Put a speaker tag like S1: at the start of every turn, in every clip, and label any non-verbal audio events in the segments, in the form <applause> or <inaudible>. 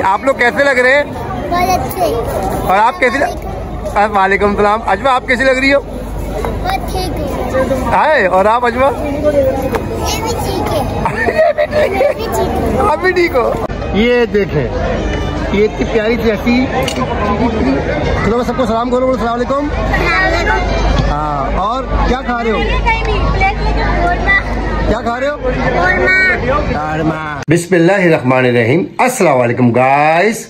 S1: आप लोग कैसे लग रहे हैं?
S2: अच्छे।
S1: और आप कैसी लग- वालेकुम सलाम। अजमा आप कैसी लग रही हो?
S2: बहुत है।
S1: हाय और आप अजमा
S2: ये ठीक है। ये भी ठीक है।
S1: आप भी ठीक हो? ये देखें ये इतनी प्यारी सी ऐसी चलो मैं सबको सलाम करो सलाम वालेकुम। हाँ और क्या खा रहे हो? क्या खा रहे हो? बिस्मिल्लाहिर्रहमानिर्रहीम। अस्सलाम वालेकुम गाइस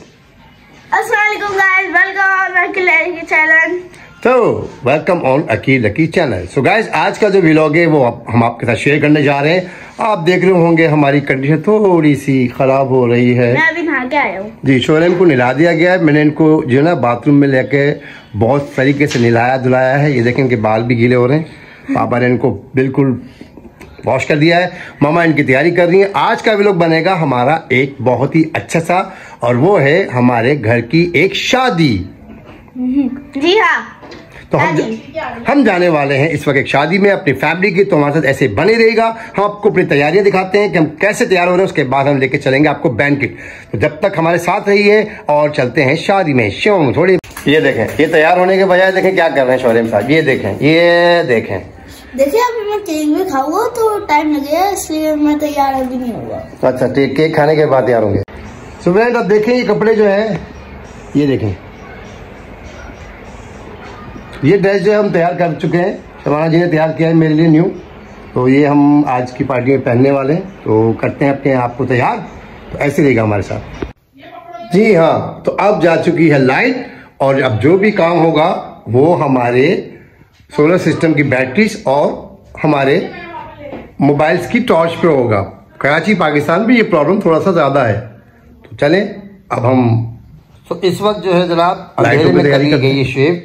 S2: असलाकुम गाइस वेलकम बैक चैनल
S1: तो welcome on Aqeel lucky channel so guys आज का जो व्लॉग है वो आप- हम आपके साथ शेयर करने जा रहे हैं। आप देख रहे होंगे हमारी कंडीशन थोड़ी सी खराब हो रही है।
S2: मैं अभी नहा के आया हूँ।
S1: जी शोरेम को दिया गया है। मैंने इनको जो है ना बाथरूम में लेके बहुत तरीके से निलाया धुलाया है। ये देखें इनके बाल भी गीले हो रहे हैं। पापा ने इनको बिल्कुल वॉश कर दिया है। मामा इनकी तैयारी कर रही है। आज का व्लॉग बनेगा हमारा एक बहुत ही अच्छा सा और वो है हमारे घर की एक शादी।
S2: जी हाँ।
S1: तो हम हम जाने वाले हैं इस वक्त एक शादी में अपनी फैमिली की। तो हमारे साथ ऐसे बने रहेगा हम आपको अपनी तैयारियाँ दिखाते हैं कि हम कैसे तैयार हो रहे हैं। उसके बाद हम लेके चलेंगे आपको बैंकेट तो जब तक हमारे साथ रहिए और चलते हैं शादी में। श्यों थोड़ी ये देखें। ये तैयार होने के बजाय देखें क्या कर रहे हैं शौर्यम साहब। ये देखें। ये देखें।
S2: देखिए, अभी मैं केक में खाऊँगा तो टाइम लगेगा, इसलिए मैं तैयार अभी नहीं हुआ
S1: अच्छा ठीक, केक खाने के बाद तैयार होंगे। सो फ्रेंड देखें ये कपड़े जो है, ये देखें। ये ड्रेस जो है हम तैयार कर चुके हैं। शबाना जी ने तैयार किया है मेरे लिए न्यू। तो ये हम आज की पार्टी में पहनने वाले हैं। तो करते हैं अपने आप को तैयार। तो ऐसे रहेगा हमारे साथ। जी हाँ तो अब जा चुकी है लाइट। और अब जो भी काम होगा, वो हमारे सोलर सिस्टम की बैटरीज और हमारे मोबाइल्स की टॉर्च पे होगा। कराची पाकिस्तान में ये प्रॉब्लम थोड़ा सा ज़्यादा है। तो चले अब हम तो इस वक्त जो है जनाब
S3: लाइटों
S1: अंधेरे
S3: पे
S1: में करी गई है। शेव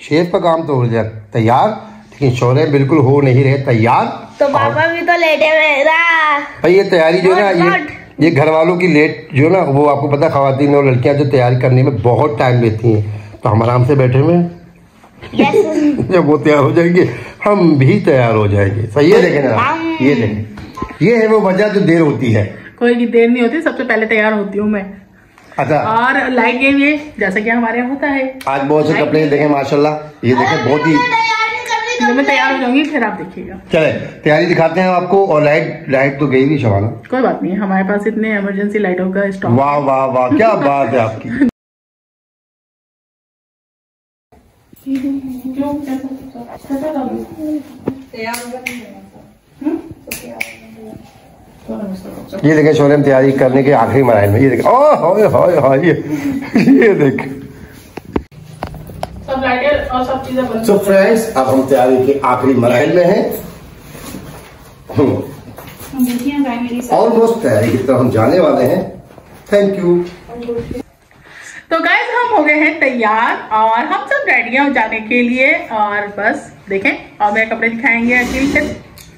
S1: शेव का काम तो हो जाए तैयार। लेकिन शोरे बिल्कुल हो नहीं रहे तैयार।
S2: तो पापा भी तो लेटे मेरा
S1: भाई ये तैयारी जो है ना ये ये घर वालों की लेट जो है ना वो आपको पता खातन और लड़कियाँ जो तैयारी करने में बहुत टाइम लेती हैं। तो हम आराम से बैठे हुए हैं। जब वो तैयार हो जाएँगे हम भी तैयार हो जाएँगे। सही है देखें ना ये देखें। ये है वो वजह जो देर होती है।
S4: कोई की देर नहीं होती सबसे पहले तैयार होती हूँ मैं।
S1: अच्छा।
S4: और लाइट गेम ये जैसा कि हमारे यहाँ होता है।
S1: आज बहुत से कपड़े देखे माशाल्लाह। ये देखें बहुत ही
S4: मैं तैयार हो जाऊँगी फिर आप देखिएगा।
S1: चले तैयारी दिखाते हैं आपको और लाइट लाइट तो गई भी शबाना।
S4: कोई बात नहीं हमारे पास इतने इमरजेंसी लाइटों का स्टॉक
S1: वाह वाह वाह क्या <laughs> बात है आपकी। ये देखें शोरे में तैयारी करने के आखिरी मराइल में ये देखें। ओह हाय हाय हाय ये ये देख।
S4: सब और सब चीज़ें बंद।
S1: सो फ्रेंड्स अब हम तैयारी के आखिरी मराइल में हैं। ऑलमोस्ट तैयारी की तरफ़ हम जाने वाले हैं। थैंक यू
S4: तो गाइस हम हो गए हैं तैयार और हम सब रेडी हैं जाने के लिए और बस देखें और मेरे कपड़े दिखाएँगे अखिल से।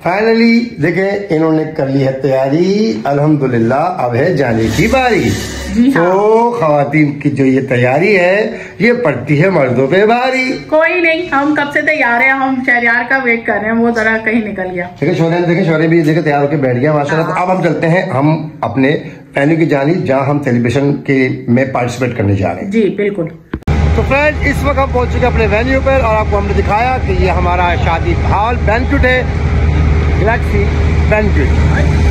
S1: फाइनली देखे इन्होंने कर ली है तैयारी। अल्हम्दुलिल्लाह अब है जाने की बारी।
S4: जी हाँ।
S1: तो खातन की जो ये तैयारी है ये पड़ती है मर्दों पे भारी
S4: कोई नहीं हम कब से तैयार हैं हम शहरियार का वेट कर रहे हैं वो जरा कहीं निकल गया।
S1: देखे शौर्य देखे शौर्य भी देखे तैयार होकर बैठ गया माशाल्लाह। तो अब हम चलते हैं हम अपने पहले की जानी जहाँ हम सेलिब्रेशन के में पार्टिसिपेट करने जा रहे हैं।
S4: जी बिल्कुल।
S1: तो फ्रेंड इस वक्त हम पहुँच चुके अपने वेन्यू पर और आपको हमने दिखाया कि ये हमारा शादी हॉल बैंक है। गैलेक्सी बैंक्वेट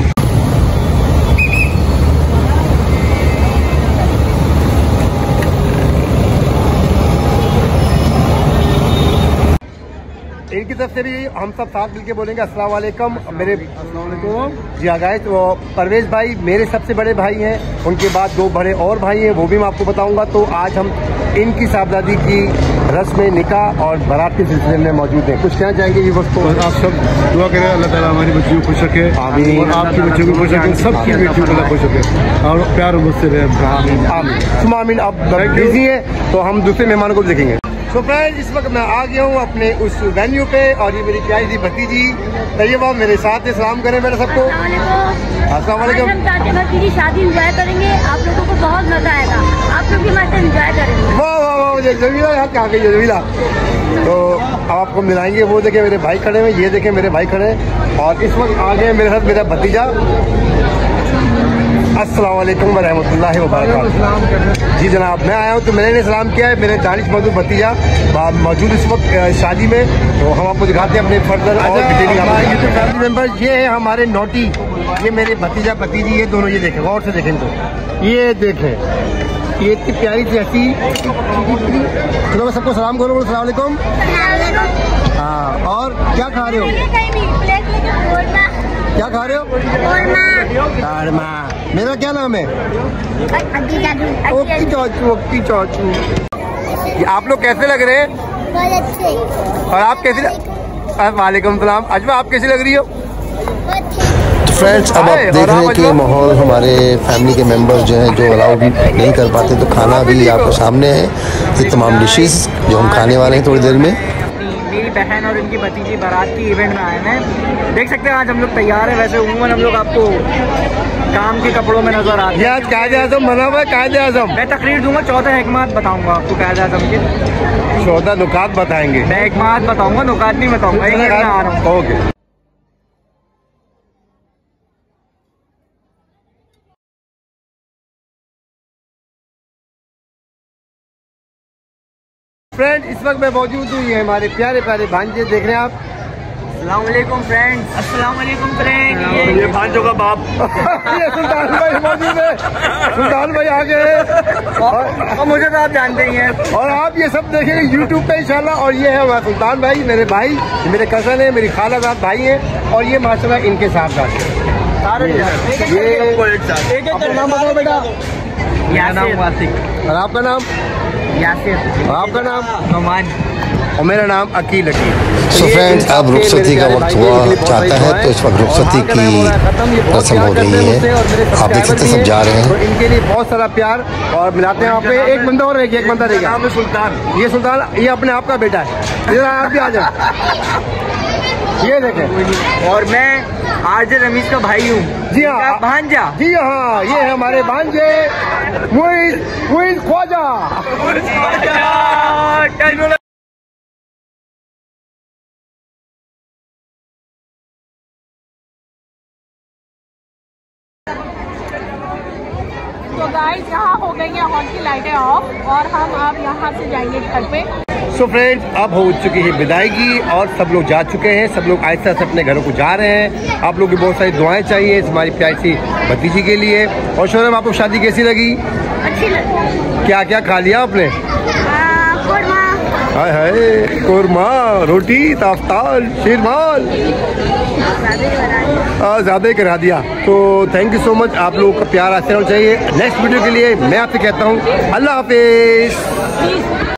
S1: तरफ़ से भी हम सब साथ मिलके बोलेंगे अस्सलाम वालेकुम। मेरे जी हाँ गाइस वो परवेज भाई मेरे सबसे बड़े भाई हैं उनके बाद दो बड़े और भाई हैं वो भी मैं आपको बताऊँगा। तो आज हम इनकी साहबजादी की रस्म निकाह और बारात के सिलसिले में मौजूद हैं। कुछ कहना चाहेंगे ये वक्त
S3: और आप सब दुआ करें अल्लाह ताला हमारी बच्चियों को खुश रखे
S1: आमीन।
S3: और आपकी बच्चियों को खुश रखे सबकी बच्चियों को खुश रखे और प्यार मुझसे रहे।
S1: आमीन। आमीन। अब बिज़ी है तो हम दूसरे मेहमानों को देखेंगे। तो फ्रेंड इस वक्त मैं आ गया हूँ अपने उस वेन्यू पे और ये मेरी प्यारी सी भतीजी। तैयबा मेरे साथ है सलाम करें मेरे सबको।
S2: हैं कि शादी इंजॉय करेंगे। आप लोगों को बहुत मज़ा आएगा। आप लोग भी हमारे एंजॉय करेंगे।
S1: वाह वाह वाह जमीला यहाँ कहाँ गई जमीला। तो अब आपको मिलाएँगे वो देखे मेरे भाई खड़े हैं ये देखे मेरे भाई खड़े हैं। और इस वक्त आ गए मेरे साथ मेरा भतीजा। अस्सलाम वालेकुम वरहमतुल्लाहि वबरकातुहू जी जनाब मैं आया हूँ तो मैंने सलाम किया है मेरे दानिश मधु भतीजा मौजूद इस वक्त शादी में तो हम आपको दिखाते हैं अपने फर्दर और डिटेलिंग फैमिली मेंबर ये है हमारे नोटी ये मेरे भतीजा भतीजी ये दोनों ये देखें गौर से देखें तो ये देखें ये इतनी प्यारी सी हँसी। चलो मैं सबको सलाम करूँ सलाम वालेकुम हाँ और क्या खा रहे हो? क्या खा रहे हो? मेरा क्या नाम है? ओकी चाचू ओकी चाचू। आप लोग कैसे लग रहे हैं?
S2: अच्छे।
S1: और आप कैसे वालेकुम सलाम। अजमा आप कैसी लग रही हो?
S5: तो फ्रेंड्स अब आप देख रहे हैं कि माहौल हमारे फैमिली के मेंबर्स जो हैं जो अलाउ भी नहीं कर पाते तो खाना भी आपको सामने है। ये तमाम डिशेस जो हम खाने वाले हैं थोड़ी देर में।
S6: मेरी बहन और इनकी भतीजी बारात की इवेंट में आए हैं। देख सकते हैं आज हम लोग तैयार हैं। वैसे उमूमन हम लोग आपको काम के कपड़ों में नज़र आते
S1: हैं आज कायद आज़म बना हुआ है कायदे आज़म।
S6: मैं तकरीर दूँगा चौदह एकमात बताऊँगा आपको कायद आज़म के।
S1: चौदह नुकात बताएँगे।
S6: मैं एकमात बताऊँगा नुकात नहीं बताऊँगा
S1: ओके। फ्रेंड इस वक्त मैं मौजूद हूँ ये हमारे प्यारे प्यारे भांजे देख रहे हैं आप।
S6: अस्सलाम वालेकुम फ्रेंड्स फ्रेंड
S1: ये भांजों का बाप। <laughs> ये सुल्तान भाई मौजूद है। सुल्तान भाई आ गए और
S6: और मुझे तो आप जानते ही हैं।
S1: और आप ये सब देखेंगे यूट्यूब पे इंशाल्लाह। और ये है हमारा सुल्तान भाई मेरे भाई मेरे कज़न है मेरी खाला साहब भाई हैं। और ये माशाल्लाह इनके साथ साथ
S6: सारे
S1: ये
S6: एक
S1: नाम बताओ बेटा।
S6: मेरा नाम वासिक।
S1: और आपका नाम?
S6: यासिर।
S1: और आपका नाम?
S6: नोमान।
S1: और मेरा नाम अकील अकील।
S5: सो फ्रेंड्स अब रुखसती का वक्त हुआ चाहता है तो इस वक्त रुखसती की रस्म हो रही है। आप देख सकते सब जा रहे
S1: तो
S5: हैं
S1: इनके लिए बहुत सारा प्यार। और मिलाते हैं वहाँ पे। एक बंदा और एक बंदा रहेगा। सुल्तान। ये सुल्तान ये अपने आप का बेटा है। आप भी आ जाओ। ये देखें।
S6: और मैं आरजे रमीज का भाई हूँ।
S1: जी हाँ।
S6: भांजा?
S1: जी हाँ ये है हमारे भांजे मुइज मुइज ख्वाजा।
S4: है हॉल की लाइटें ऑफ़ और हम अब यहाँ से जाएँगे घर पे।
S1: सो फ्रेंड्स अब हो चुकी है विदाईगी और सब लोग जा चुके हैं सब लोग आहिस्ता से अपने घरों को जा रहे हैं। आप लोग की बहुत सारी दुआएँ चाहिए इस हमारी प्यासी सी भतीजी के लिए। और शोरम आपको शादी कैसी लगी?
S2: अच्छी लगी।
S1: क्या क्या खा लिया आपने? हाय हाय, कोरमा, रोटी, ताफ्ताल, शीरमाल। ज़्यादा ही करा दिया। तो थैंक यू सो मच आप लोगों का प्यार आते चाहिए। नेक्स्ट वीडियो के लिए मैं आपसे कहता हूँ, अल्लाह हाफिज।